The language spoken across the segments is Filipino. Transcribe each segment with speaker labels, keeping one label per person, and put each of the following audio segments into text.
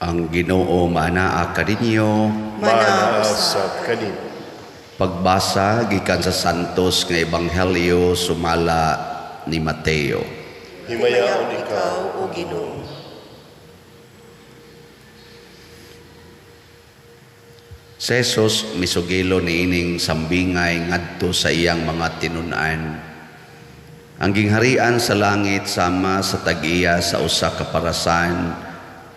Speaker 1: ang Ginoo manaa kaninyo
Speaker 2: Manasab kanin.
Speaker 1: pagbasa gikan sa Santos nga Ebanghelyo sumala ni Mateo.
Speaker 2: Himayaon ikaw,
Speaker 3: o Ginoo.
Speaker 1: Si Jesus misugilo ni ining sambingay ngadto sa iyang mga tinunan. Ang gingharian sa langit sama sa tag-iya sa usa ka parasan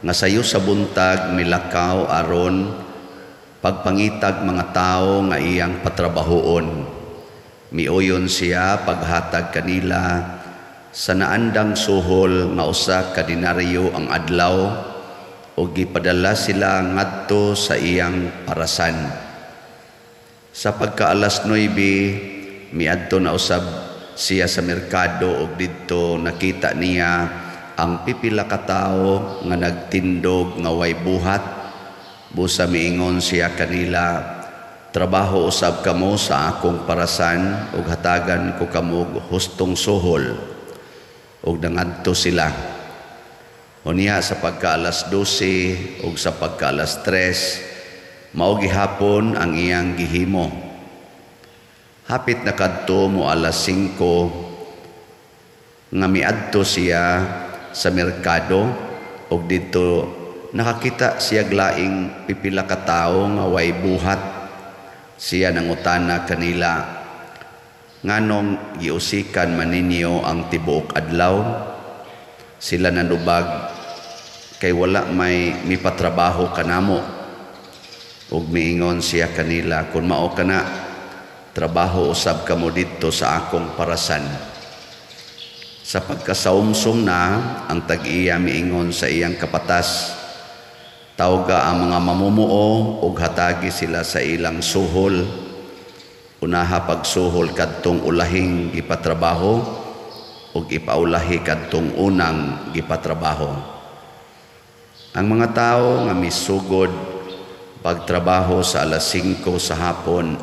Speaker 1: nga sayo sa buntag milakaw aron pagpangitag mga tao nga iyang patrabahoon. Miuyon siya paghatag kanila sa naandang suhol nga usa ka ang adlaw o gipadala sila ngadto sa iyang parasan. Sa pagkaalas 9, miadto na usab siya sa merkado ug didto nakita niya ang pipila ka tawo nga nagtindog nga way buhat. Busa miingon siya kanila, trabaho usab kamo sa akong parasan ug hatagan ko kamo hustong suhol. Ug nangadto sila. Unya sa pagkaalas 12 ug sa pagkaalas 3 mao gihapon ang iyang gihimo. Hapit na kadto mo alas 5 nga miadto siya sa merkado ug didto nakakita siya glaing pipila ka tawo nga way buhat. Siya nangutana kanila nganong giusikan man ninyo ang tibuok adlaw? Sila nanubag kay wala may mipatrabaho kanamo ug miingon siya kanila kun mao kana trabaho usab kamo didto sa akong parasan sa pagkasaumsum na ang tag-iya miingon sa iyang kapatas. Tawga ang mga mamumuo ug hatagi sila sa ilang suhol. Unaha pagsuhol kadtong ulahing gipatrabaho ug ipaulahi kadtong unang gipatrabaho. Ang mga tao nga misugod pagtrabaho sa alas 5 sa hapon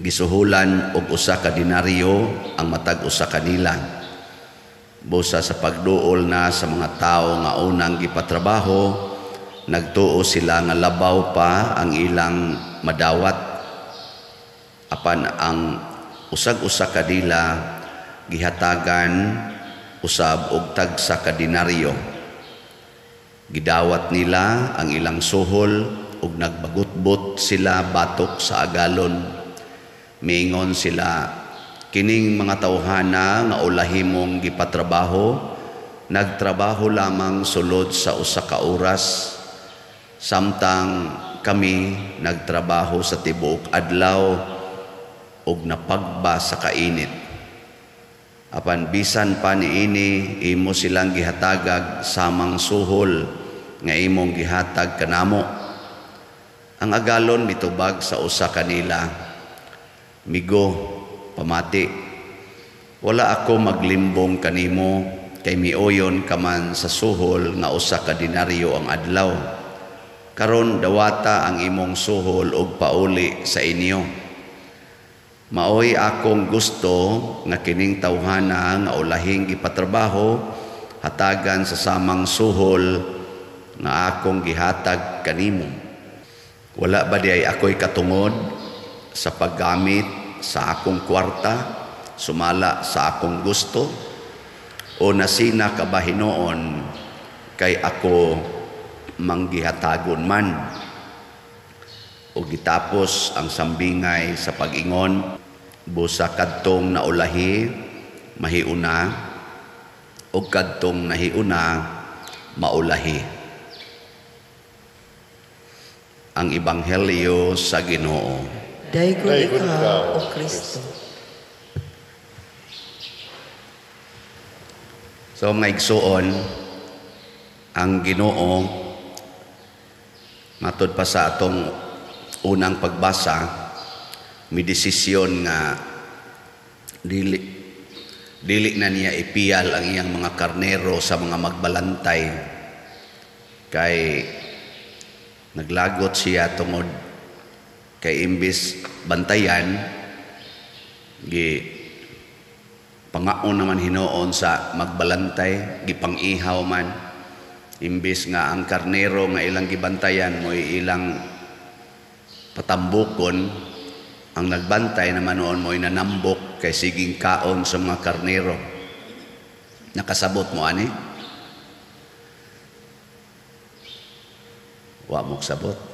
Speaker 1: gisuhulan og usa ka dinaryo ang matag usa kanila busa sa pagduol na sa mga tao nga unang gipatrabaho nagtuo sila nga labaw pa ang ilang madawat. Apan ang usag-usa kadila gihatagan usab og tagsa ka dinaryo. Gidawat nila ang ilang suhol ug nagbagutbot sila batok sa agalon. Miingon sila, kining mga tawhana nga ulahimong gipatrabaho, nagtrabaho lamang sulod sa usa ka oras, samtang kami nagtrabaho sa tibuok adlaw ug napagba sa kainit. Apan bisan pa niini imo silang gihatagag samang suhol nga imong gihatag kanamo. Ang agalon mitubag sa usa kanila. Migo, pamati. Wala ako maglimbong kanimo kay miuyon ka man sa suhol nga usa ka dinaryo ang adlaw. Karon dawata ang imong suhol ug pauli sa inyo. Maoy akong gusto nga kining tawhana nga ulahing gipatrabaho hatagan sa samang suhol nga akong gihatag kanimo. Wala ba di ay ako'y katungod sa paggamit sa akong kwarta, sumala sa akong gusto, o nasina ka ba kay ako manggihatagon man. O gitapos ang sambingay sa pag-ingon, busa kadtong naulahi, mahiuna, o kadtong nahiuna, maulahi ang Ebanghelyo sa Ginoo.
Speaker 3: Daigon ikaw, o Kristo.
Speaker 1: So mga igsuon, ang Ginoo matod pa sa atong unang pagbasa, may desisyon nga dili dili na niya ipiyal ang iyang mga karnero sa mga magbalantay kay Naglagot siya tungod kay imbis bantayan gi pangaon naman hinoon sa magbalantay gipang-ihaw man. Imbis nga ang karnero nga ilang gibantayan mo ilang patambukon. Ang nagbantay naman noon mo inanambok kay siging kaon sa mga karnero. Nakasabot mo ani? Wa mo sabot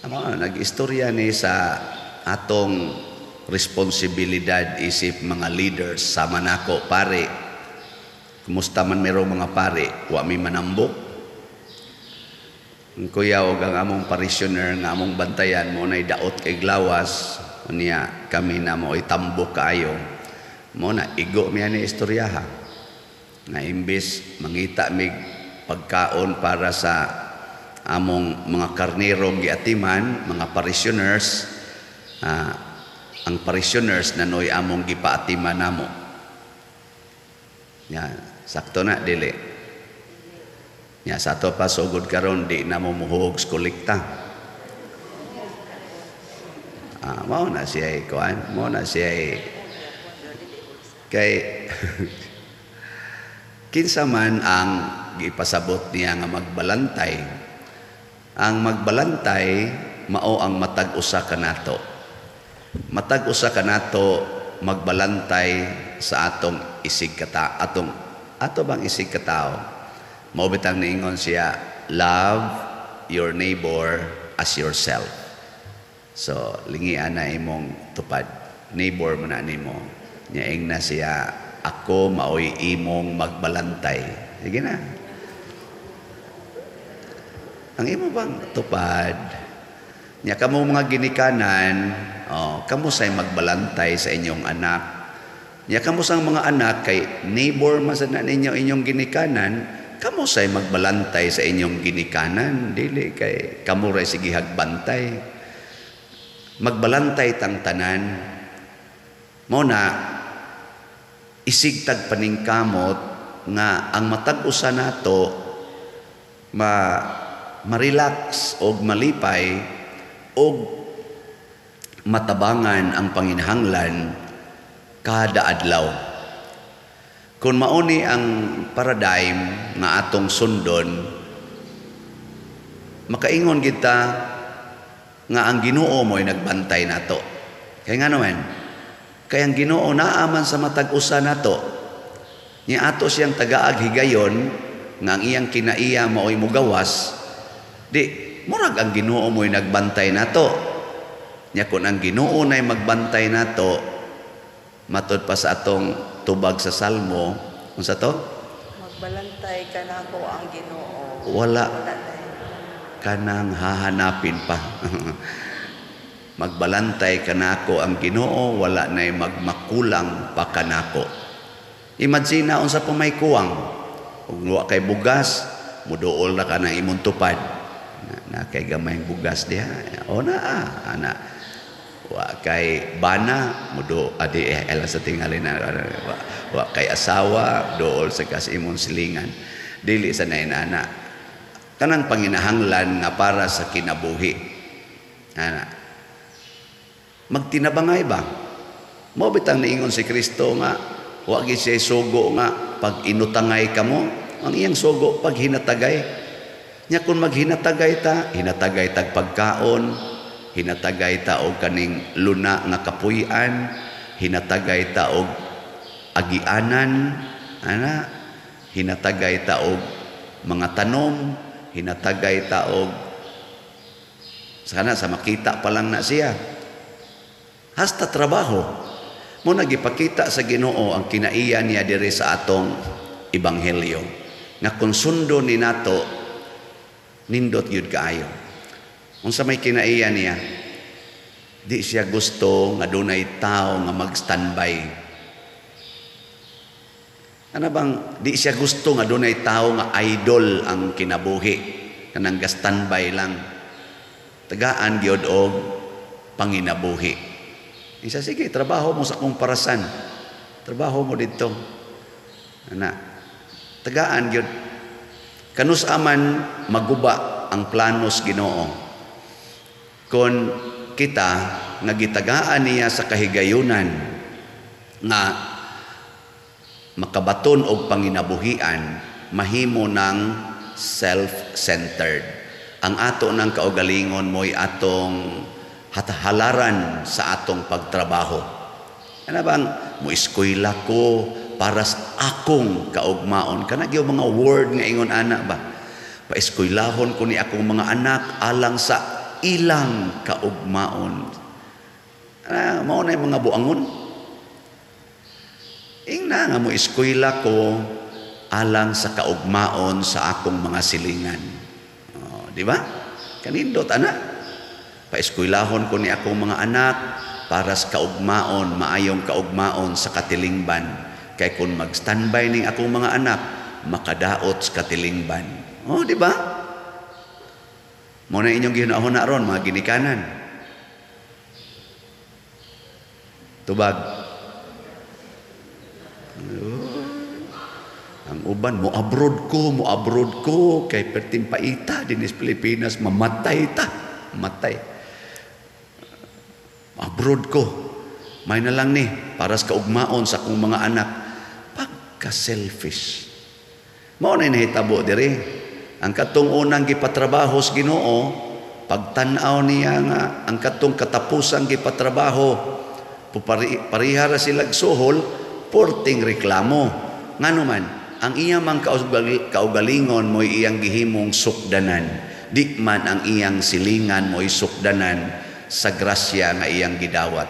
Speaker 1: Amo nag-istorya ni sa atong responsibilidad isip mga leaders sama nako pare. Kumusta man merong mga pare wa mi manambok ang kuya og ang among parishioner nga among bantayan mo nay daot kay glawas. Niya kami na mo itambok kaayo. Mo na igo mi ani istoryaha nga imbis mangita mig pagkaon para sa among mga karnerong giatiman, mga parishioners, ah, ang parishioners na noy among gipaatiman namo. Yan, sakto na dili. Ya, sa ato pa sugod karon di na mo muhog kolekta. Ah, mao na siya kuan, mao na siya kay kinsa man ang gipasabot niya nga magbalantay ang magbalantay mao ang matag usa kanato matag usa kanato magbalantay sa atong isig kata atong ato bang isig katao mao bitang niingon siya love your neighbor as yourself. So lingian na imong tupad. Neighbor mo na nimo nyaing na siya ako maoy imong magbalantay. Sige na ang imo bang tupad? Nya kamo mga ginikanan, oh, kamo say magbalantay sa inyong anak. Nya kamo sang mga anak kay neighbor man sa ninyo inyong ginikanan, kamo say magbalantay sa inyong ginikanan, dili kay kamo ray sige hagbantay. Magbalantay tang tanan. Mo na isigtag paningkamot nga ang matag usa nato ma marelax o malipay o matabangan ang panginhanglan kada adlaw. Kung mauni ang paradigm nga atong sundon, makaingon kita nga ang Ginoo mo'y nagbantay nato. Kaya nga naman, kaya ang Ginoo naaman sa matag usa nato. Ni ato siyang tagaag higayon nga ang iyang kinaiya mao'y mugawas Di, murag ang ginoo mo'y nagbantay nato. Nya kung ang ginoo na'y magbantay nato, matod pa sa atong tubag sa salmo, unsa to?
Speaker 3: Magbalantay ka na ako ang ginoo.
Speaker 1: Wala
Speaker 3: na.
Speaker 1: kanang hahanapin pa. Magbalantay kanako ang Ginoo, wala na'y magmakulang pa kanako. Imagine na unsa pa may kuwang. Wa kay bugas, muduol na ka ng imong tupad. Na, kay gamayng bugas diha. O na ana. Wa kay bana, mudo adi eh, ela sa tingali na wa, wa kay asawa, dool sa kas imong silingan. Dili sa nainana. Kanang panginahanglan nga para sa kinabuhi. Ana. Magtinabangay ba? Mo bitang niingon si Kristo nga wa gid siya sugo nga pag inutangay kamo ang iyang sugo pag hinatagay nya kung maghinatagay ta hinatagay tag pagkaon hinatagay ta og kaning luna nga kapuy-an hinatagay ta og agianan ana hinatagay ta og mga tanom hinatagay ta og sana sa makita pa lang na siya. Hasta trabaho. Mo nagipakita sa Ginoo ang kinaiya niya diri sa atong ebanghelyo. Nga kung sundo ni nato nindot yun kaayo. Unsa may kinaiya niya di siya gusto nga dunay tao nga mag-standby. Ano bang di siya gusto nga dunay tao nga idol ang kinabuhi kanang ga-standby lang. Tagaan gyud og panginabuhi. Isa sige trabaho mo sa kumparasan. Trabaho mo dito. Ana tagaan gyud kanus aman maguba ang planos Ginoo kon kita nga gitagaan niya sa kahigayunan nga makabaton og panginabuhian mahimo ng self-centered. Ang ato ng kaugalingon mo'y atong hatahalaran sa atong pagtrabaho. Ano bang mo eskwela ko para sa akong kaugmaon. Kanag yung mga word nga ingon ana ba? Paeskwelahon ko ni akong mga anak alang sa ilang kaugmaon. Ah, mao na mga buangon. Ingna nga mo eskwela ko alang sa kaugmaon sa akong mga silingan. Oh, di ba? Kanindot ana. Paeskwelahon ko ni akong mga anak para sa kaugmaon, maayong kaugmaon sa katilingban. Kay kung mag-standby ning akong mga anak, makadaot sa katilingban. Oh, di ba? Mo na inyong ginahon na ron, mga ginikanan. Tubag. Ang uban, mo abroad ko, mo abroad ko, kay pertim paita din sa Pilipinas, mamatay ta. Matay. Abroad ko. May na lang ni, para sa kaugmaon sa akong mga anak. Pagka-selfish. Mao na nahitabo diri. Ang katong unang gipatrabaho sa Ginoo, pagtan-aw niya nga ang katong katapusang gipatrabaho, parihara sila suhol, porting reklamo. Ngano man, ang iya mang kaugali- kaugalingon mo iyang gihimong sukdanan. Di man ang iyang silingan mo sukdanan sa grasya nga iyang gidawat.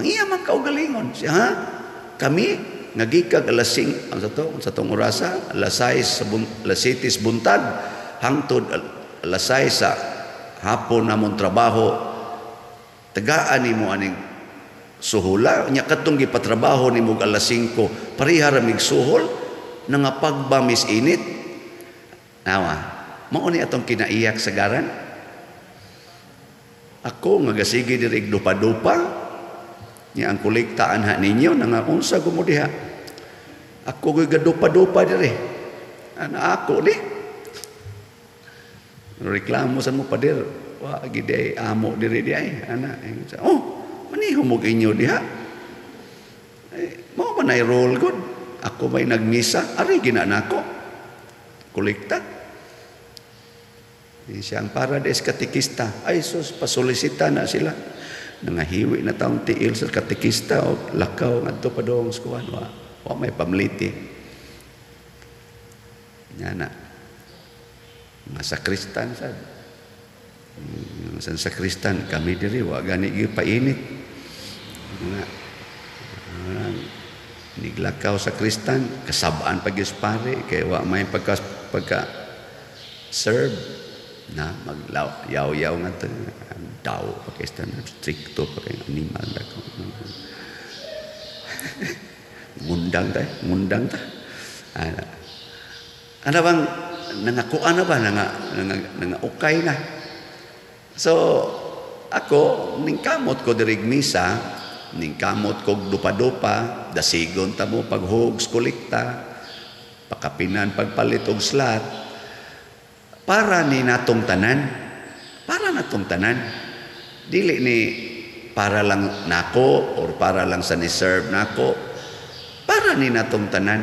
Speaker 1: Ang iya mang kaugalingon. Ha? Kami, nagikag alas 5, ang sa to, sa tong orasa, alas 6 sa bun, alas 7 sa buntag, hangtod al- alas 6 sa hapon namon trabaho, tagaan ni mo aning suhula, nya katong gipatrabaho ni mo alas 5, parihara mig suhol, nga pagbamis init. Nawa, mao ni atong kinaiyak sa garan. Ako nga gasigi diri dupa-dupa, niya ang kolektaan ha ninyo nga unsa ko mo diha. Ako ko'y gadupa-dupa diri ana ako di reklamo sa mo pader wa gid ay amo diri di ay. Ana oh maniho mo inyo diha. Eh, mao man ay roll good? Ako may nagmisa. Ari gina nako kolekta Di siyang paradise katikista. Ay, sus, pasulisita na sila nangahiwi na taong tiil sa katikista o lakaw nga to padong skuan wa wa may pamliti. Nya na. Mga sakristan sad mm, sa sakristan kami diri wa gani painit. Nga ah, niglakaw sa kristan kasabaan pag pare kay wa may pagka pagka serve na maglaw yaw-yaw nga to. Daw pakistan stricto pa kay animal da ko ngundang ta ana ana bang nangakuan na ba? Nanga nanga, nanga ukay na. So ako ning kamot ko dirig misa ning kamot ko dupa-dupa dasigon ta mo paghugs kolekta pakapinan pagpalit og slat para ni natong tanan. Para natong tanan. Dili ni para lang nako or para lang sa ni-serve nako. Para ni natong tanan.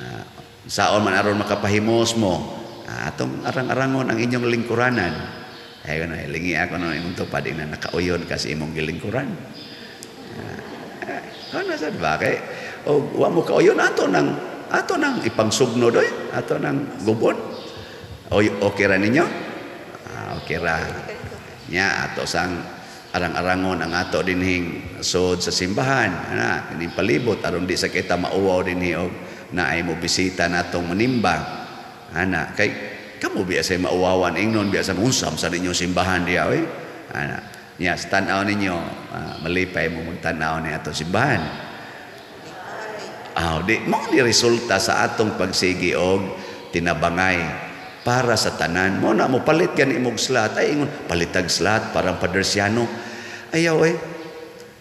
Speaker 1: Uh, saon man aron makapahimos mo? Uh, atong arang-arangon ang inyong lingkuranan. Ay na lingi ako na imong tupad na nakauyon kasi imong gilingkuran. Uh, uh, ano sa ba kay o wa mo kauyon ato nang ato nang ipangsugno doy? Ato nang gubon o okay ra ninyo? Ah, okay ra. Nya ato sang arang-arangon ang ato dinhing sod sa simbahan. Ana kining palibot aron di sa kita mauwaw dinhi og naay mo bisita natong manimba. Ana kay kamo biya say mauwawan? Ingnon biya sa unsam sa ninyo simbahan diya oy. Ana nya sa tan-aw ninyo uh, malipay mo tan-aw ni ato simbahan. Aw di mo ni resulta sa atong pagsigi og tinabangay para sa tanan. Mo na mo palit gani imong slat ay ingon palitag slat parang padersiano. Ayaw eh.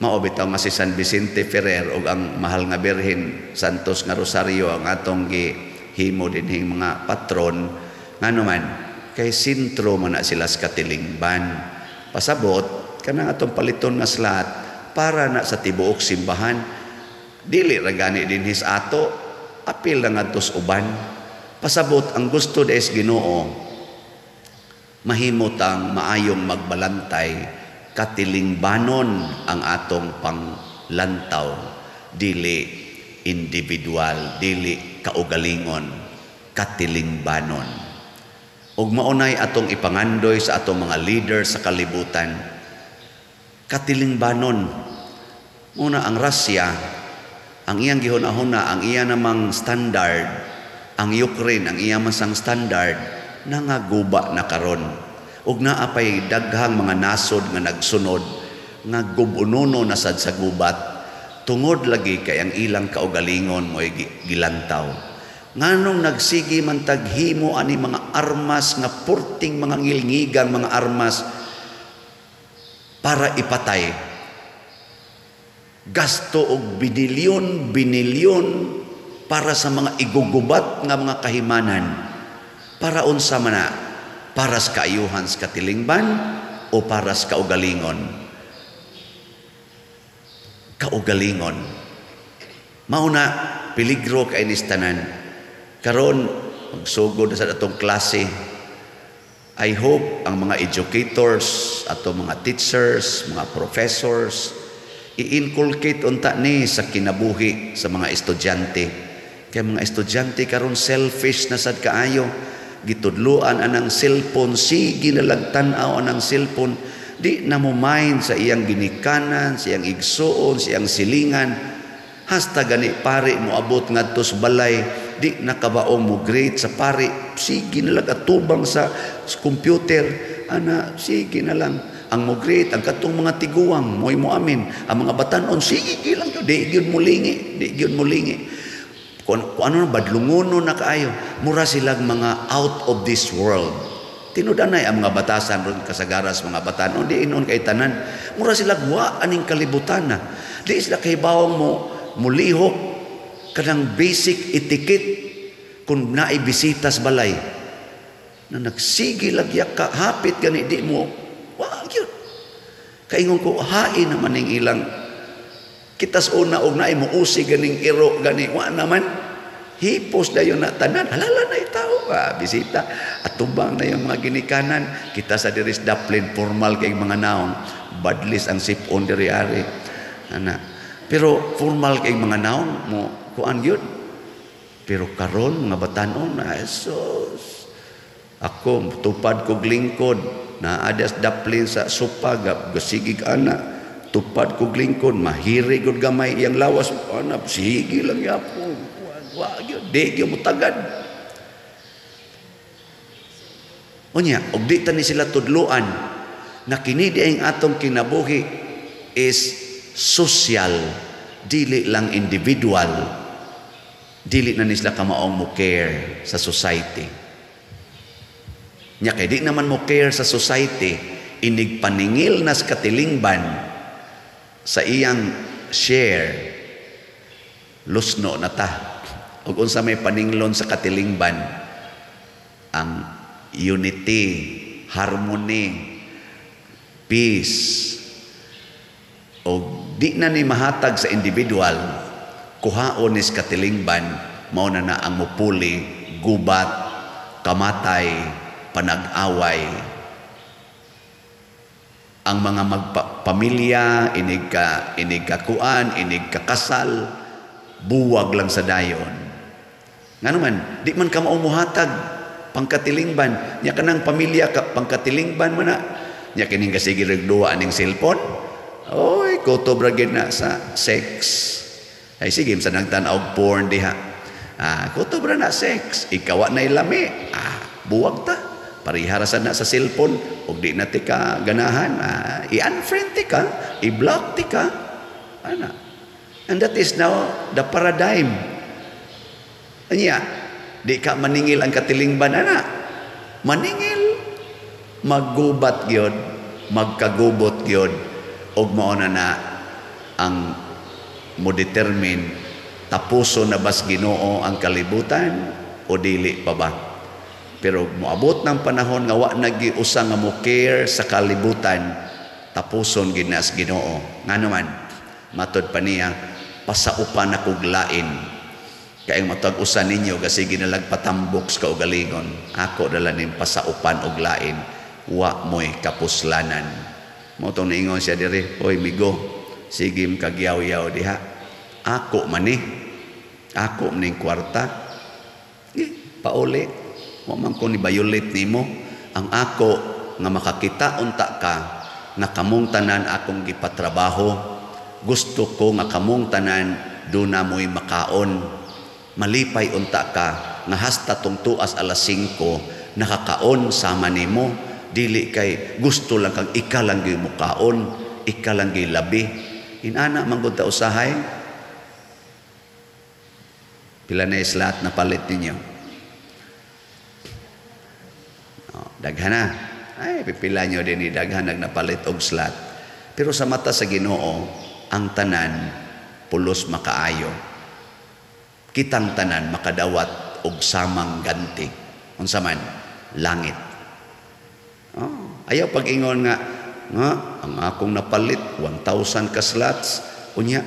Speaker 1: Mao bitaw nga si San Vicente Ferrer ug ang mahal nga Birhen Santos nga Rosario ang atong gihimo dinhing mga patron ngano man kay sintro man na sila sa katilingban. Pasabot kanang atong paliton nga slat para na sa tibuok simbahan dili ra gani dinhi sa ato apil lang atos uban. Pasabot ang gusto des Ginoo mahimot ang maayong magbalantay katilingbanon ang atong panglantaw dili individual dili kaugalingon katilingbanon ug maunay atong ipangandoy sa atong mga leader sa kalibutan katilingbanon muna ang Russia ang iyang gihunahuna ang iya namang standard ang Ukraine ang iya masang standard nangaguba na karon. Ug naapay daghang mga nasod nga nagsunod nga gubununo na sad sa gubat. Tungod lagi kay ang ilang kaugalingon mo gilantaw. Nganong nagsigi man taghimo ani mga armas nga purting mga ngilngigan mga armas para ipatay. Gasto og binilyon binilyon para sa mga igugubat nga mga kahimanan. Para unsa man na? Para sa kaayuhan sa katilingban o para sa kaugalingon? Kaugalingon. Mauna peligro kay nistanan karon magsugod sa atong klase. I hope ang mga educators ato mga teachers mga professors i-inculcate unta ni sa kinabuhi sa mga estudyante kay mga estudyante karon selfish na sad kaayo. Gitudluan anang cellphone. Sige nalagtan-aw anang cellphone. Di na mo mind sa iyang ginikanan sa iyang igsuon sa iyang silingan. Hasta gani pare mo abot ngadto sa balay di nakabaong mo grade sa pare. Sige na lang atubang sa computer. Ana sige na lang. Ang mo great ang katong mga tiguang moy mo amin. Ang mga batanon sige lang di gyud mulingi di gyud mulingi kung, kung ano badlungono na kaayo, mura silang mga out of this world. Tinudanay ang mga batasan ron kasagaras mga batanon, di inon kay tanan. Mura sila wa aning kalibutan na. Di sila kay bawang mo mulihok kanang basic etiquette kung naibisita sa balay na nagsigi lagyak ka hapit gani di mo wa gyud kaingon ko hain naman ning ilang Kitas una og naay mo usi ganing iro gani wa naman. Hipos dayon na tanan. Halala na itaw. Ah, bisita. At tubang na yung mga ginikanan. Kita sa diris daplin formal kay mga naong. Badlis ang sipon diri ari. Ana. Pero formal kay mga naong mo kuan gyud. Pero karon mga batanon Jesus. Ako tupad kog lingkod na adas daplin sa supag gasigig anak tupad ko lingkod mahiri gud gamay iyang lawas. Anap sige lang yapon wa gyud di gyud mo tagad. Unya og di ni sila tudloan na kini ang atong kinabuhi is social dili lang individual. Dili na ni sila kamaong mo care sa society. Nya kay di naman mo care sa society inig paningil nas katilingban sa iyang share lusno na ta. Ug unsa may paninglon sa katilingban ang unity harmony peace. O di na ni mahatag sa individual kuhaon is katilingban mao na na ang mupuli gubat kamatay panag-away ang mga magpamilya, inig ka, inig kakasal, buwag lang sa dayon. Nga naman, di man ka maumuhatag, pangkatilingban, niya ka ng pamilya, ka, pangkatilingban mo na, niya kining kasigi regduwa aning cellphone, oy, koto bragin na sa sex. Ay sige, sa nagtanaw porn diha. Ah, koto bra na sex, ikaw na ilami, ah, buwag ta pariharasan na sa cellphone ug di na ti ka ganahan. Uh, i-unfriend ti ka i-block ti ka ana. And that is now the paradigm. Anya di ka maningil ang katilingban ana. Maningil. Maggubat gyud magkagubot gyud ug mao na na ang mo determine tapuso na bas Ginoo ang kalibutan o dili pa ba pero moabot ng panahon nga wa nagiusa nga mo care sa kalibutan tapuson ginas Ginoo. Nga naman matod pa niya pasaupan na kog lain. Kaya matag-usan ninyo kasi ginalagpatambok sa kaugalingon. Ako dala ning pasaupan og lain. Wa mo'y kapuslanan. Mo tong niingon siya diri, Hoy migo, sige kagyaw-yaw diha. Ako man ni. Ako maning kwarta. Eh, pauli. Wa man ko ni violate nimo. Ang ako nga makakita unta ka na kamong tanan akong gipatrabaho. Gusto ko nga kamong tanan do na mo'y makaon. Malipay unta ka nga hasta tong tuas alas 5 nakakaon sama nimo dili kay gusto lang kang ika lang gyud mukaon, ika lang gyud labi. Inana man gud ta usahay. Pila na islat na palit ninyo? Oh, daghan. Ay, pipila nyo din daghan nag napalit og slat. Pero sa mata sa Ginoo, ang tanan pulos makaayo. Kitang tanan makadawat og samang ganti. Unsa man? Langit. Oh, ayaw pag-ingon nga nga ang akong napalit 1000 ka slots unya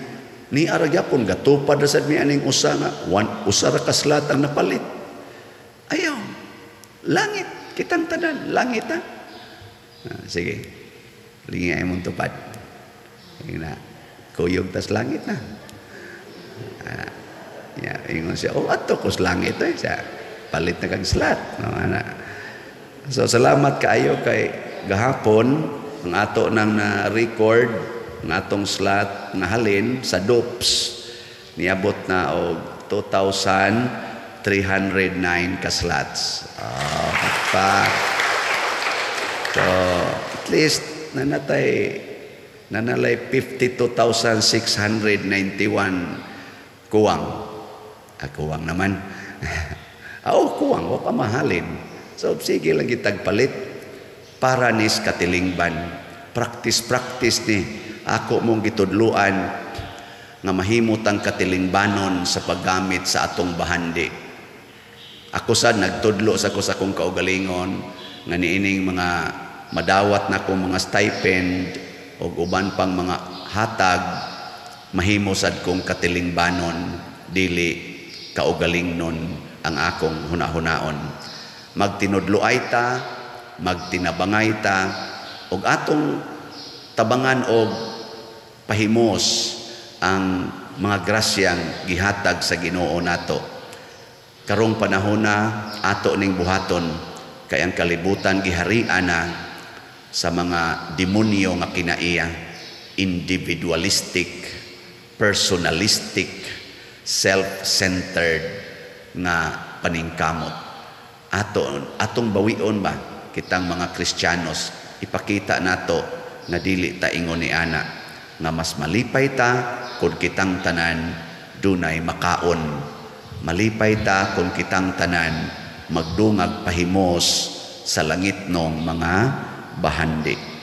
Speaker 1: ni ara gyapon gatupad na sad mi aning usa nga one usa ra ka slot ang napalit. Ayaw. Langit kitang tanan, langit ha. Ah, sige. Lingi ay mong tupad. Sige na. Kuyog tas langit na. Ah, ya, ingon siya, oh, ato kus langit eh. Siya, palit na kag slat. No, ana. So, salamat kaayo kay gahapon, ang ato nang na-record, ang atong slat na halin sa DOPS, niabot na og 2,309 ka slots. Oh, pa. So, at least, nanatay, nanalay 52,691 kuwang. Ah, kuwang naman. ah, oh, kuwang, wa pa mahalin. So, sige lang kitagpalit para nis katilingban. Practice-practice ni ako mong gitudluan nga mahimot ang katilingbanon sa paggamit sa atong bahandi. Ako sad nagtudlo sa ko sa kong kaugalingon nga niining mga madawat na kong mga stipend o uban pang mga hatag mahimo sad kong katilingbanon dili kaugalingnon ang akong hunahunaon. Magtinudloay ta magtinabangay ta og atong tabangan og pahimos ang mga grasyang gihatag sa Ginoo nato karong panahon na ato ning buhaton kay ang kalibutan giharian na sa mga demonyo nga kinaiya. Individualistic personalistic self-centered nga paningkamot. Ato atong bawion ba kitang mga Kristiyanos ipakita nato na dili ta ingon ni ana nga mas malipay ta kun kitang tanan dunay makaon malipay ta kun kitang tanan magdungag pahimos sa langit nong mga bahandi